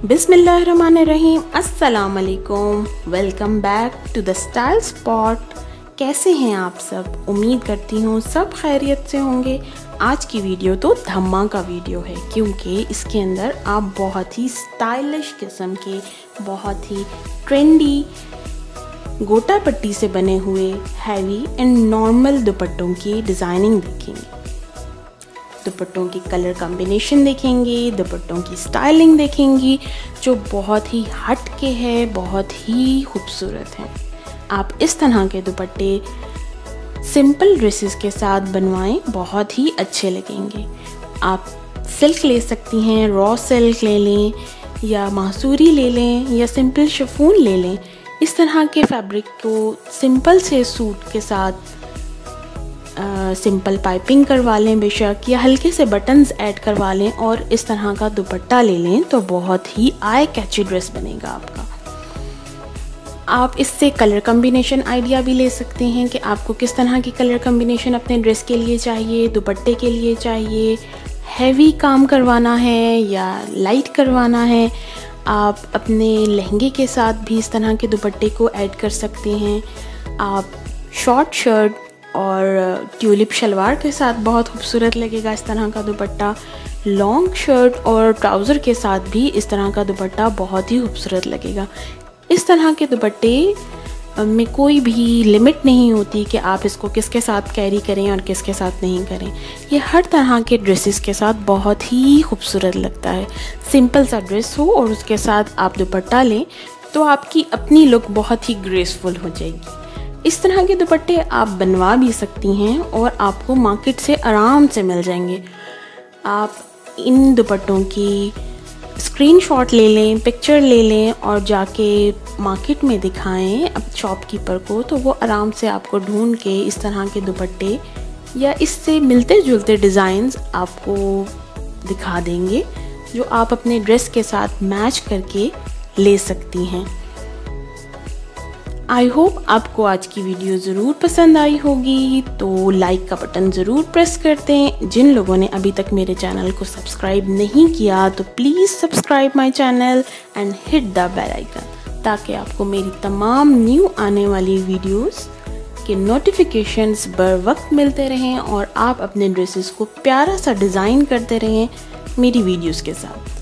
बिसमीम अस्सलाम वालेकुम welcome back to the style spot. कैसे हैं आप सब? उम्मीद करती हूँ सब खैरियत से होंगे। आज की वीडियो तो धम्मा का वीडियो है, क्योंकि इसके अंदर आप बहुत ही स्टाइलिश किस्म के, बहुत ही ट्रेंडी गोटा पट्टी से बने हुए हैवी एंड नॉर्मल दुपट्टों की डिज़ाइनिंग देखेंगे। दुपट्टों की कलर कॉम्बिनेशन देखेंगे, दुपट्टों की स्टाइलिंग देखेंगी, जो बहुत ही हट के है, बहुत ही खूबसूरत हैं। आप इस तरह के दुपट्टे सिंपल ड्रेसेस के साथ बनवाएँ, बहुत ही अच्छे लगेंगे। आप सिल्क ले सकती हैं रॉ सिल्क ले लें, या मासूरी ले लें, या सिंपल शफून ले लें। इस तरह के फैब्रिक को सिंपल से सूट के साथ सिंपल पाइपिंग करवा लें बेशक, या हल्के से बटन्स ऐड करवा लें और इस तरह का दुपट्टा ले लें तो बहुत ही आई कैची ड्रेस बनेगा आपका। आप इससे कलर कम्बिनेशन आइडिया भी ले सकते हैं कि आपको किस तरह की कलर कम्बिनेशन अपने ड्रेस के लिए चाहिए, दुपट्टे के लिए चाहिए हैवी काम करवाना है या लाइट करवाना है। आप अपने लहंगे के साथ भी इस तरह के दुपट्टे को ऐड कर सकते हैं। आप शॉर्ट शर्ट और ट्यूलिप शलवार के साथ बहुत खूबसूरत लगेगा इस तरह का दुपट्टा। लॉन्ग शर्ट और ट्राउज़र के साथ भी इस तरह का दुपट्टा बहुत ही खूबसूरत लगेगा। इस तरह के दुपट्टे में कोई भी लिमिट नहीं होती कि आप इसको किसके साथ कैरी करें और किसके साथ नहीं करें। ये हर तरह के ड्रेसेस के साथ बहुत ही खूबसूरत लगता है। सिंपल सा ड्रेस हो और उसके साथ आप दुपट्टा लें तो आपकी अपनी लुक बहुत ही ग्रेसफुल हो जाएगी। इस तरह के दुपट्टे आप बनवा भी सकती हैं और आपको मार्केट से आराम से मिल जाएँगे। आप इन दुपट्टों की स्क्रीनशॉट ले लें पिक्चर ले लें और जाके मार्केट में दिखाएँ अब शॉपकीपर को तो वो आराम से आपको ढूंढ के इस तरह के दुपट्टे या इससे मिलते जुलते डिज़ाइंस आपको दिखा देंगे, जो आप अपने ड्रेस के साथ मैच करके ले सकती हैं। आई होप आपको आज की वीडियो ज़रूर पसंद आई होगी। तो लाइक का बटन ज़रूर प्रेस कर दें जिन लोगों ने अभी तक मेरे चैनल को सब्सक्राइब नहीं किया तो please subscribe my channel and hit the bell icon ताकि आपको मेरी तमाम न्यू आने वाली वीडियोस के नोटिफिकेशंस बर वक्त मिलते रहें और आप अपने ड्रेसेस को प्यारा सा डिज़ाइन करते रहें मेरी वीडियोस के साथ।